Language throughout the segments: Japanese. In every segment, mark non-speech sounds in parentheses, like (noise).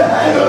die. (laughs)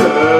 turn.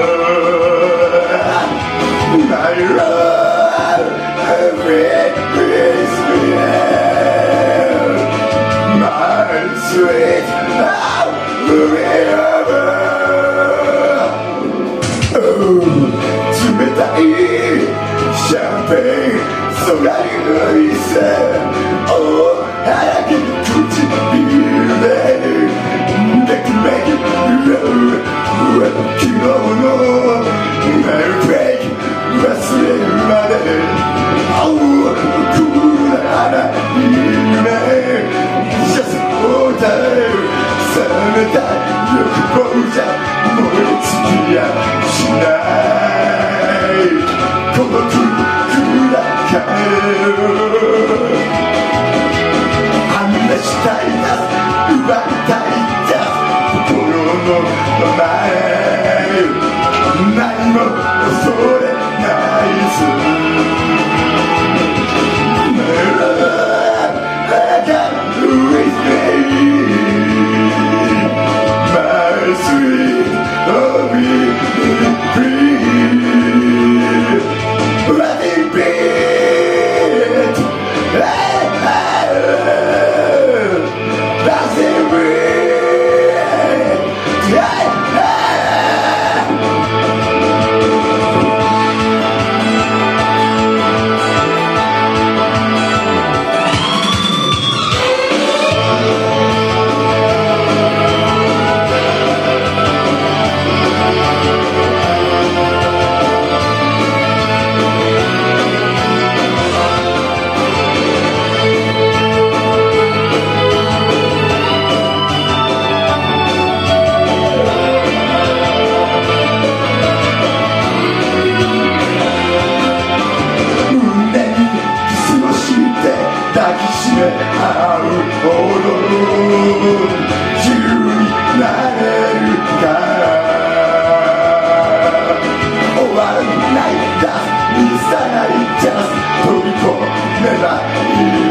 冷た欲望じゃ燃え尽きやしない。孤独くらか話したいな奪いたいな心の名前何も恐れない。ぞ just to be called. Never.